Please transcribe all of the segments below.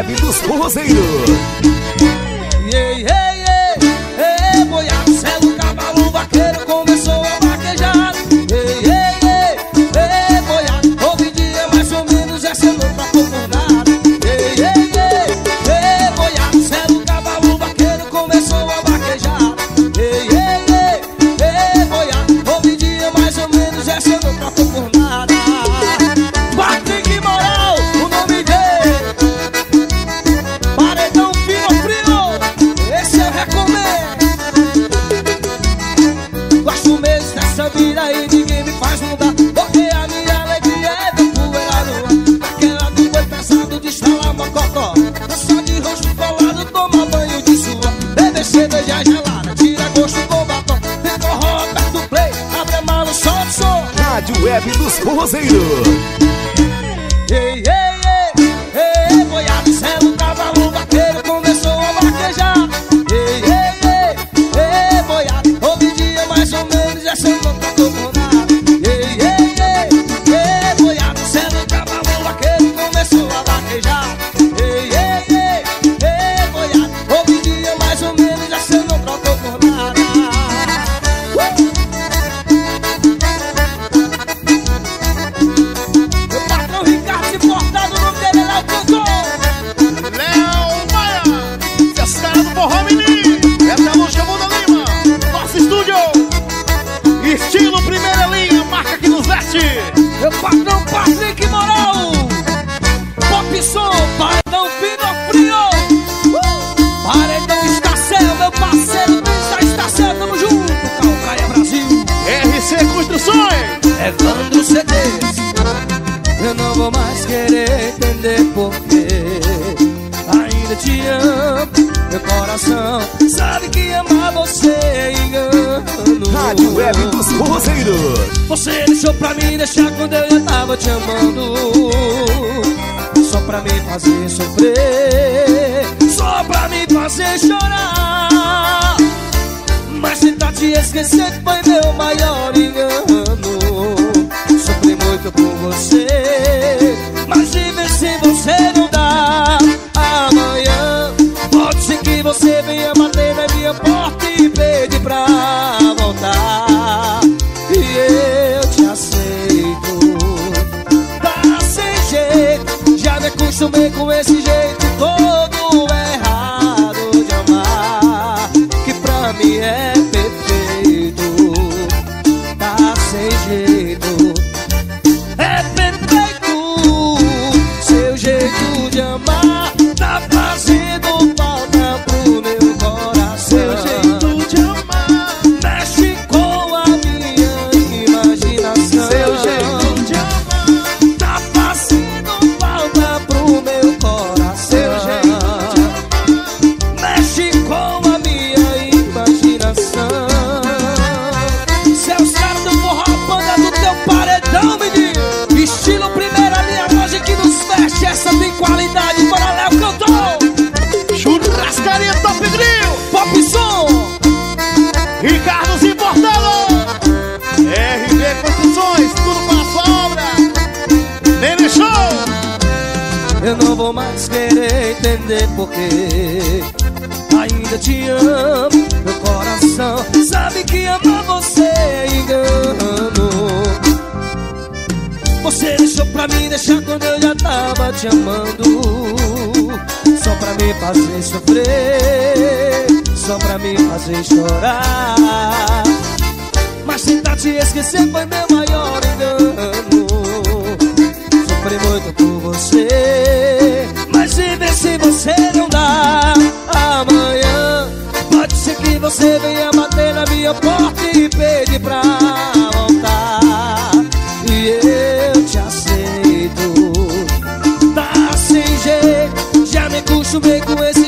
Web dos Forrozeiros. sofrer Só pra me fazer chorar. Mas tentar tá te esquecer foi meu maior engano. Sofri muito por você Mas viver sem você não dá. Amanhã pode ser que você venha bater na minha porta E pede pra voltar. E eu te aceito. Tá sem jeito já me acostumei com esse porque ainda te amo. Meu coração sabe que amar você é engano. Você deixou pra mim deixar quando eu já tava te amando. Só pra me fazer sofrer, só pra me fazer chorar. Mas tentar tá te esquecer foi meu maior engano. Sofri muito por você. Você venha bater na minha porta e pede pra voltar. E eu te aceito. Tá sem jeito, já me acostumei com esse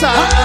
Sasa.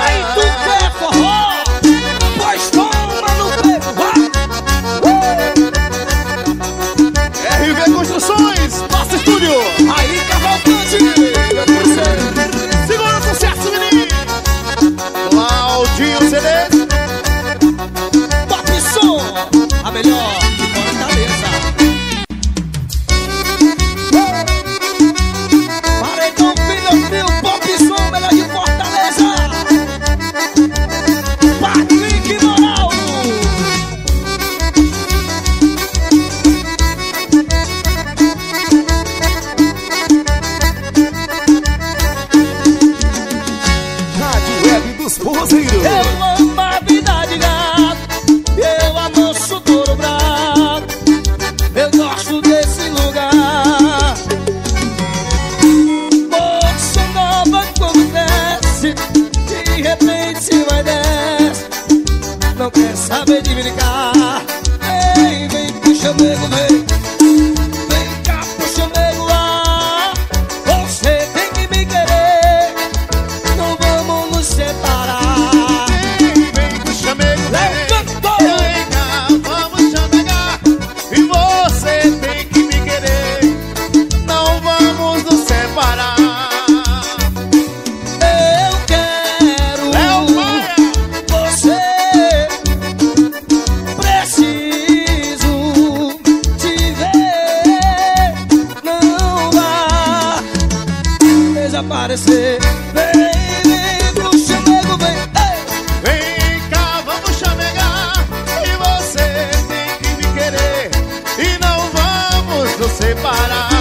para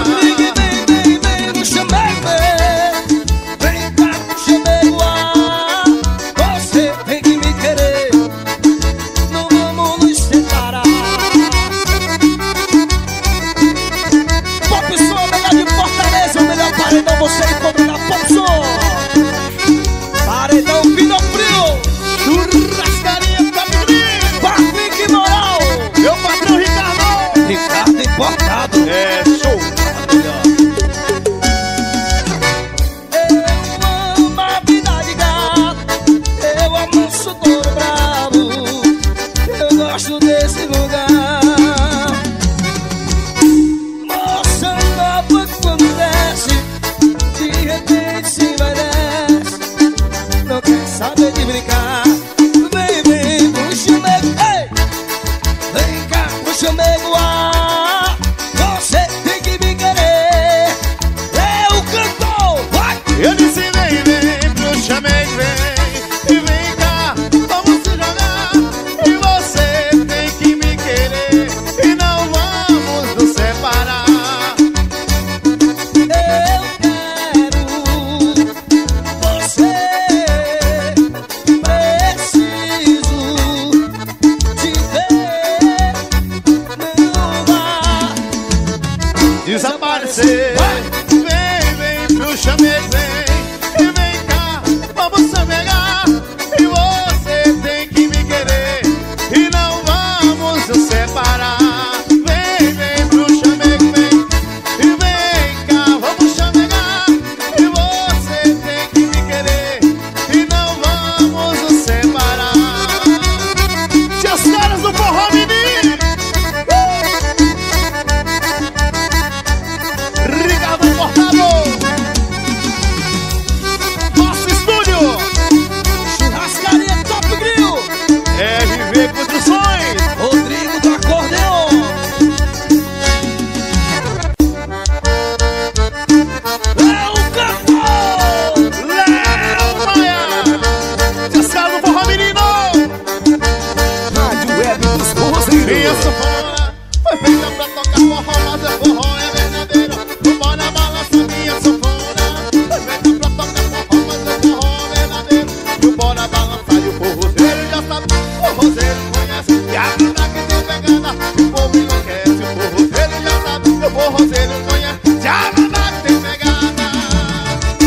E a que tem pegada, o povo enlouquece. O forrozeiro já sabe, o forrozeiro conhece. Se a vida que tem pegada,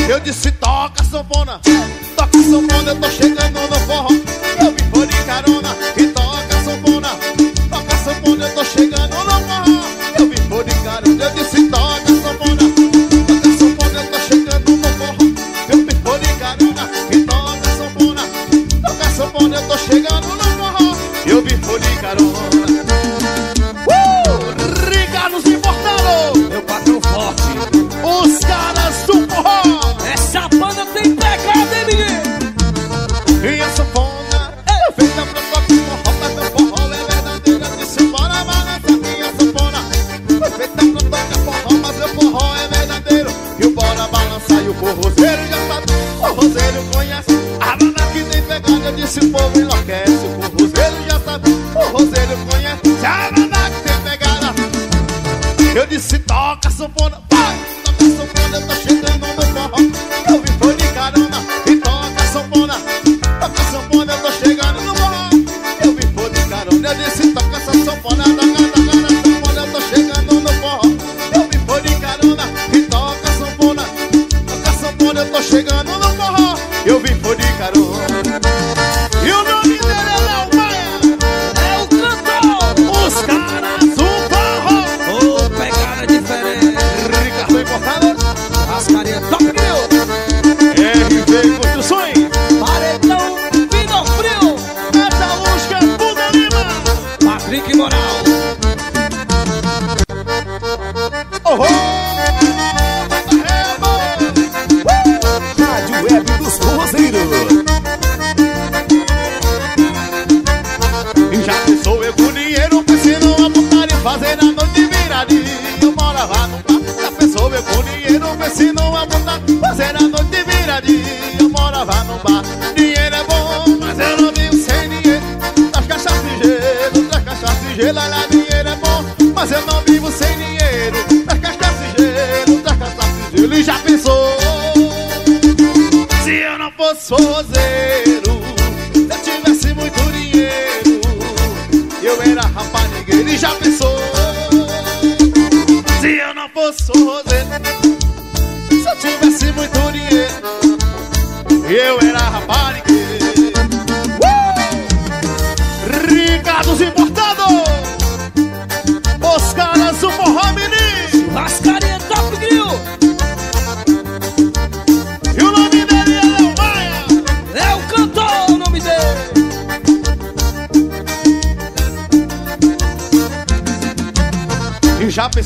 eu disse toca sanfona, toca sanfona, eu tô cheio. Roselho conhece. A banda que tem pegada, eu disse povo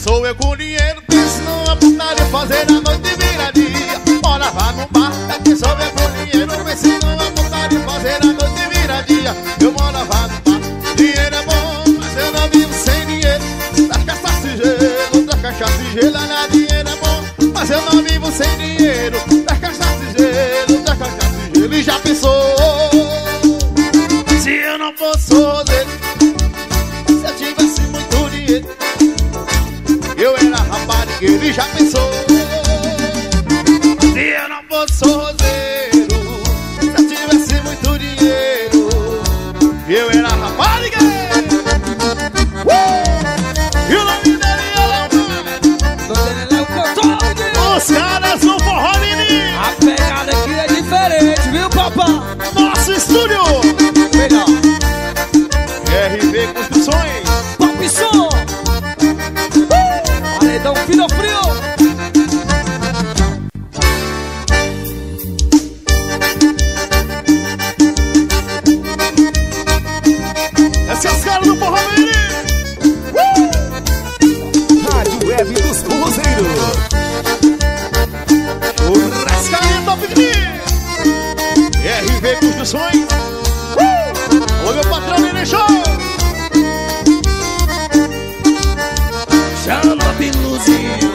sou eu com eu sou roseiro Se eu tivesse muito dinheiro Eu era rapaz uh! E o nome dele é Leonardo Os caras do forró, menino A pegada aqui é diferente, viu, papá? Nosso estúdio chama Piluzinho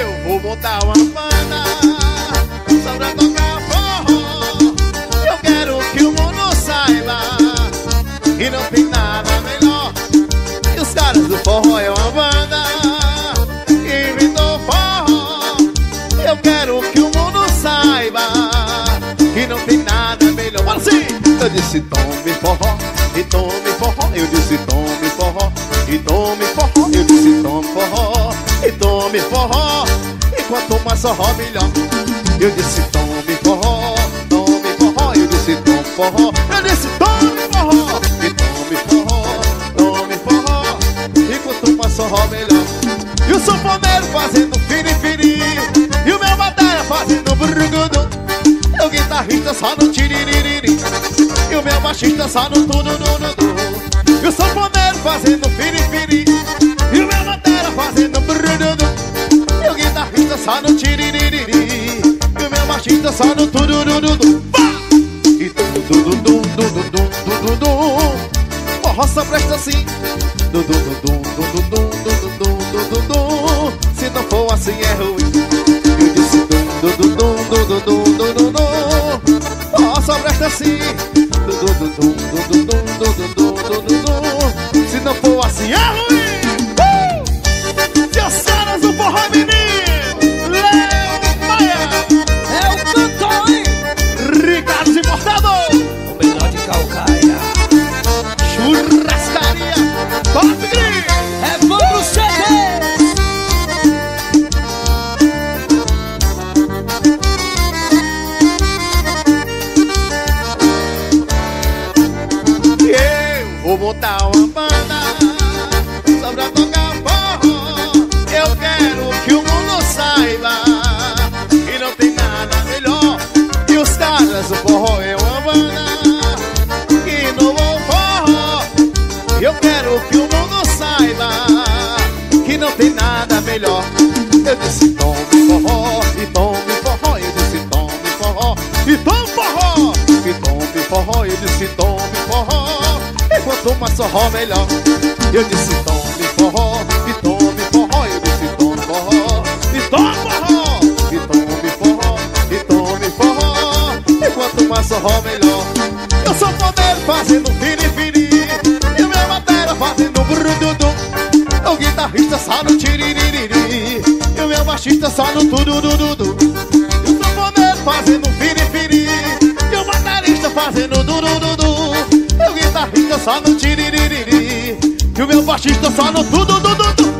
Eu vou montar uma banda Só pra tocar forró. Eu quero que o mundo saiba E não tem nada melhor E os caras do forró. É uma banda Que inventou forró. Eu quero que o mundo saiba E não tem nada melhor. Fala assim! Eu disse tome forró E tome forró. Eu disse tome forró E tome forró. Eu disse forró, e tome forró. E quanto mais forró, melhor. Eu disse tome forró, tome forró. Eu disse tome forró. Eu disse tome forró, e tome forró, tome forró. E quanto mais forró, melhor. E o sanfoneiro fazendo firifiri E o meu batalha fazendo burgudu E o guitarrista só no tiriririri E o meu baixista só no tududududu E o sanfoneiro fazendo firifiri E o meu fazendo burgudu E o guitarrista só no tiriririri E meu baixista só no tududududu E tududududududududu Forró só presta assim du, du, du, du, du, du, du, du, du, du, du, du. Se não for assim é ruim Eu disse du, du, du, du, du, du, du, du, du. Forró só presta assim forró melhor. Eu disse tome forró E tome forró. Eu disse tome forró E tome forró E tome forró E tome forró. E quanto mais forró melhor. Eu sou poder fazendo firifiri E meu matéria fazendo brududu. O guitarrista só no tiririri. E meu baixista só no tududududu. E o sanfoneiro fazendo firifiri E o baterista fazendo guitarrista só no tiririri. E o meu baixista só no tudo, tudo, tudo.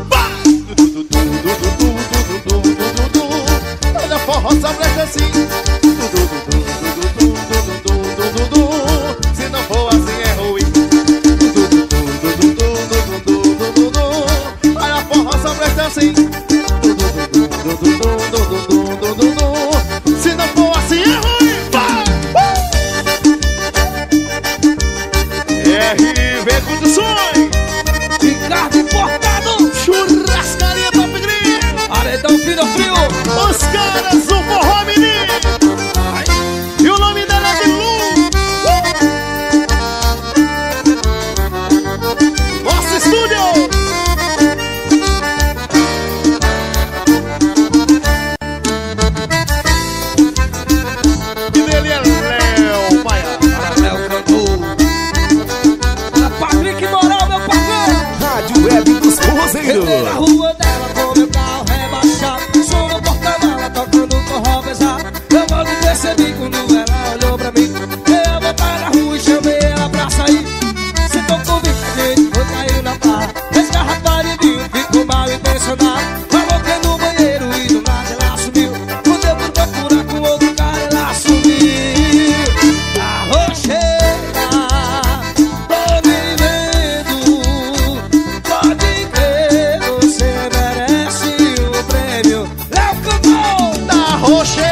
Oxê!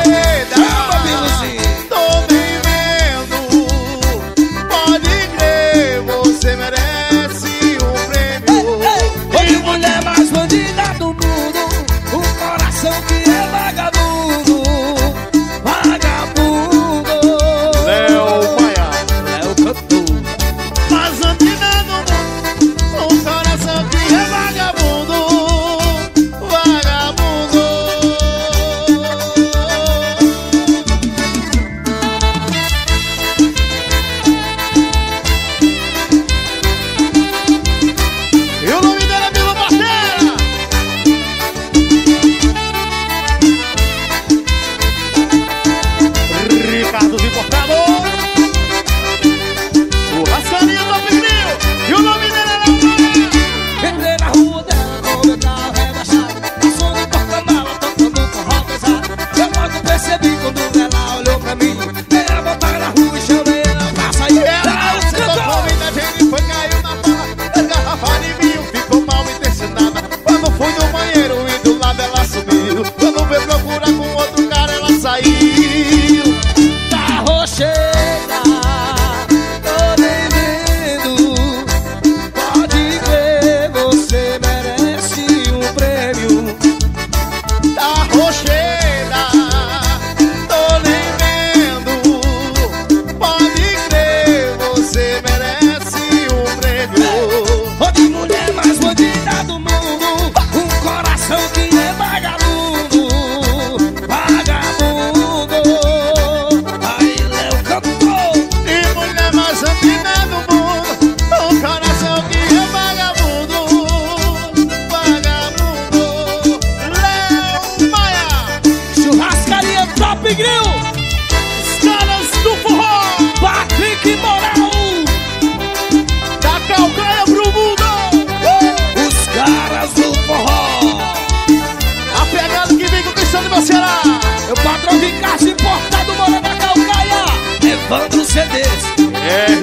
CDs.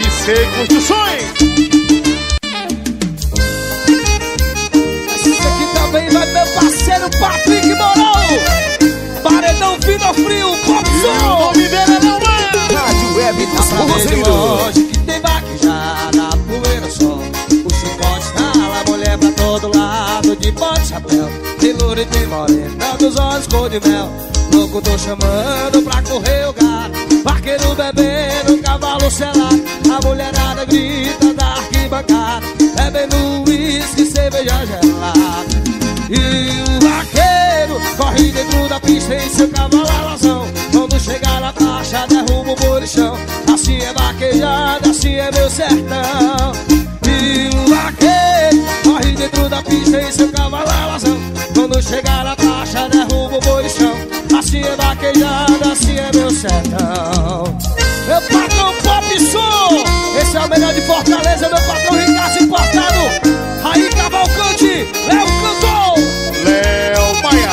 RC Construções. Esse aqui também vai meu parceiro Patrick Mourão. Paredão Fino Frio, Popson. Rádio Web dos de Forrozeiros. que tem vaquejada, poeira só. O chicote rala, mulher pra todo lado, de bote chapéu. Tem louro e tem morena, dos olhos cor de mel. Louco tô chamando pra correr o gato. Vaqueiro bebendo, cavalo selado. A mulherada grita da arquibancada. Bebendo uísque, cerveja gelada. E o vaqueiro corre dentro da pista em seu cavalo alazão. Quando chegar na taxa, derruba o bolichão. Assim é vaquejada, assim é meu sertão. E o vaqueiro corre dentro da pista em seu cavalo alazão. Quando chegar na taxa, derruba o bolichão. Assim é vaquejada, assim é meu sertão. Meu patrão Pop Som, esse é o melhor de Fortaleza, meu patrão Ricardo Importado. Aí Cavalcante, Léo Cantor. Léo Maia.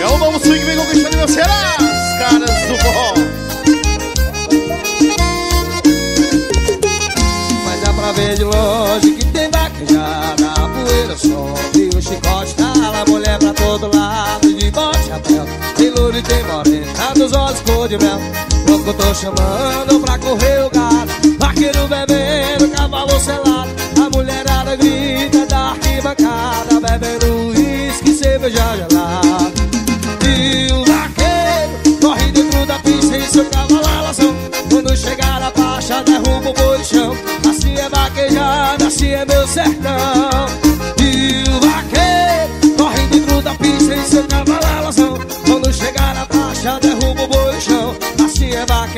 É o novo swing vem conquistando meu Ceará. As caras do forró. Mas dá pra ver de longe que tem vaquejada A poeira sobe, o chicote pra todo lado, de bote chapéu Tem louro e tem morena, dos olhos cor de mel. Louco tô chamando pra correr o gado. Vaqueiro bebendo, cavalo selado. A mulherada grita da arquibancada Bebendo uísque, cerveja gelada. E o vaqueiro corre dentro da pista em seu cavalo alazão Quando chegar na faixa derruba o bolichão Assim é vaquejada, assim é meu sertão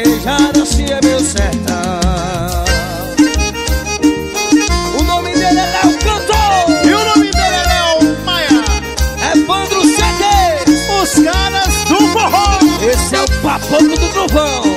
vaquejada, assim é meu sertão O nome dele é Léo Cantor E o nome dele é Léo Maia. Evandro CD Os caras do forró. Esse é o papoco do trovão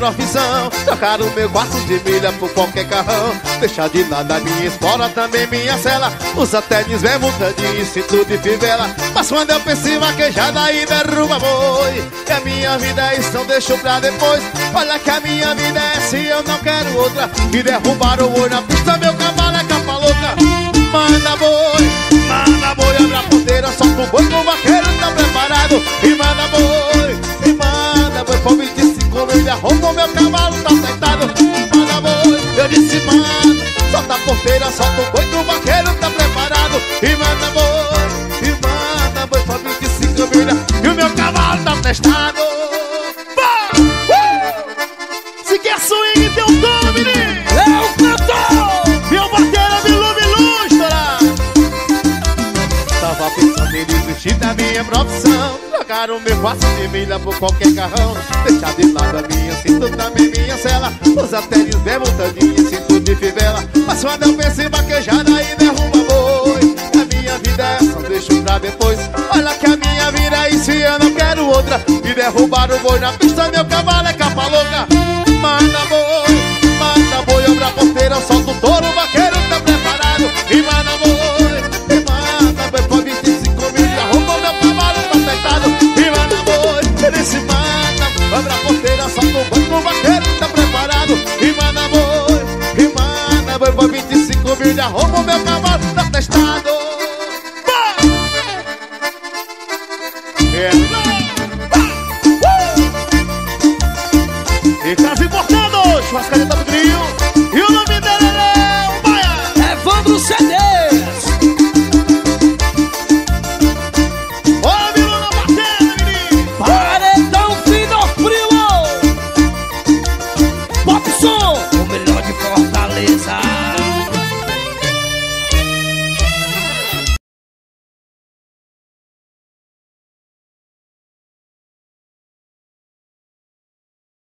profissão. Trocar o meu quarto de milha por qualquer carrão. Deixar de lado a minha espora, também minha cela. Usa tênis, bermudadinho, cinto de fivela. Mas quando eu penso em vaquejada aí derruba boi E a minha vida é isso, não deixo pra depois. Olha que a minha vida é essa e eu não quero outra. E derrubar o boi na pista, meu cavalo é capa louca. Manda boi, manda boi, abre a porteira Solta o boi que o vaqueiro tá preparado. E Solta a porteira, solta o boi que o vaqueiro tá preparado. E manda boi, e manda boi Por 25 mil de- e o meu cavalo tá testado! Uh! Se quer swing, tem um dono, menino Léo Cantor! Meu bateira me iluminou, estourar Tava pensando em desistir da minha profissão. Trocar o meu quarto de milha por qualquer carrão. Deixar de lado a minha cinto, também minha cela. Usa tênis, bermudadinha, cinto de fivela Mas quando eu penso em vaquejada aí derruba boi. A minha vida é só deixo pra depois. Olha que a minha vida é isso e eu não quero outra. E derrubar o boi na pista, meu cavalo é capa louca